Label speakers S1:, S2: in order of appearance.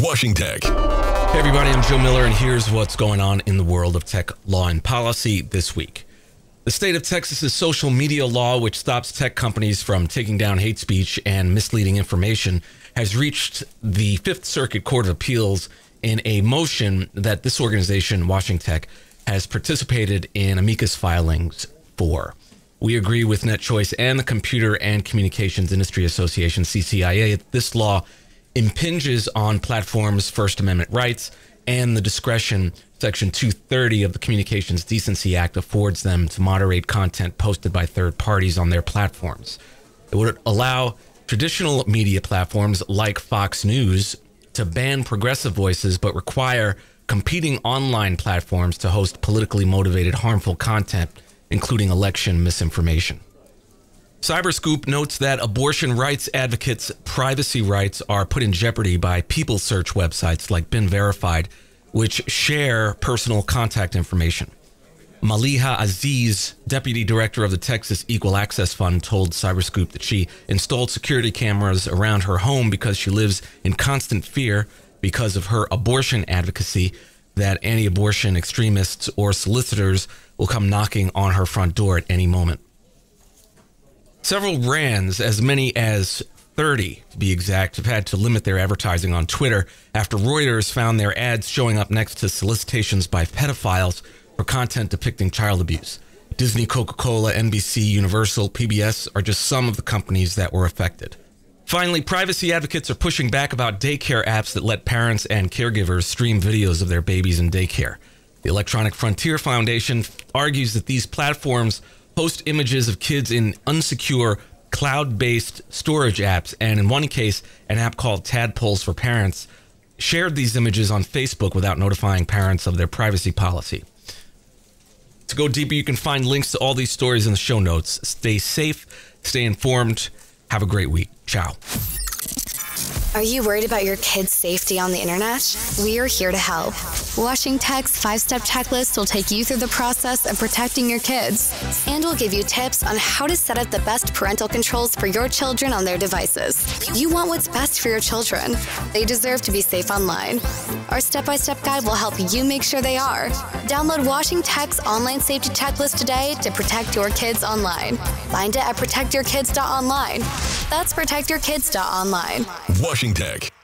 S1: WashingTech.
S2: Hey, everybody, I'm Joe Miller, and here's what's going on in the world of tech law and policy this week. The state of Texas's social media law, which stops tech companies from taking down hate speech and misleading information, has reached the Fifth Circuit Court of Appeals in a motion that this organization, WashingTech, has participated in amicus filings for. We agree with NetChoice and the Computer and Communications Industry Association, CCIA, that this law impinges on platforms' First Amendment rights and the discretion Section 230 of the Communications Decency Act affords them to moderate content posted by third parties on their platforms. It would allow traditional media platforms like Fox News to ban progressive voices but require competing online platforms to host politically motivated harmful content, including election misinformation. Cyberscoop notes that abortion rights advocates' privacy rights are put in jeopardy by people search websites like BeenVerified, which share personal contact information. Maleeha Aziz, deputy director of the Texas Equal Access Fund, told Cyberscoop that she installed security cameras around her home because she lives in constant fear because of her abortion advocacy that anti abortion extremists or solicitors will come knocking on her front door at any moment. Several brands, as many as 30 to be exact, have had to limit their advertising on Twitter after Reuters found their ads showing up next to solicitations by pedophiles for content depicting child abuse. Disney, Coca Cola, NBC, Universal, PBS are just some of the companies that were affected. Finally, privacy advocates are pushing back about daycare apps that let parents and caregivers stream videos of their babies in daycare. The Electronic Frontier Foundation argues that these platforms post images of kids in unsecure cloud based storage apps. And in one case, an app called Tadpoles for Parents shared these images on Facebook without notifying parents of their privacy policy. To go deeper, you can find links to all these stories in the show notes. Stay safe, stay informed. Have a great week. Ciao.
S3: Are you worried about your kids' safety on the internet? We are here to help. WashingTech's five step checklist will take you through the process of protecting your kids. And we'll give you tips on how to set up the best parental controls for your children on their devices. You want what's best for your children. They deserve to be safe online. Our step by step guide will help you make sure they are. Download WashingTech's online safety checklist today to protect your kids online. Find it at protectyourkids.online. That's protectyourkids.online.
S1: Washington Tech.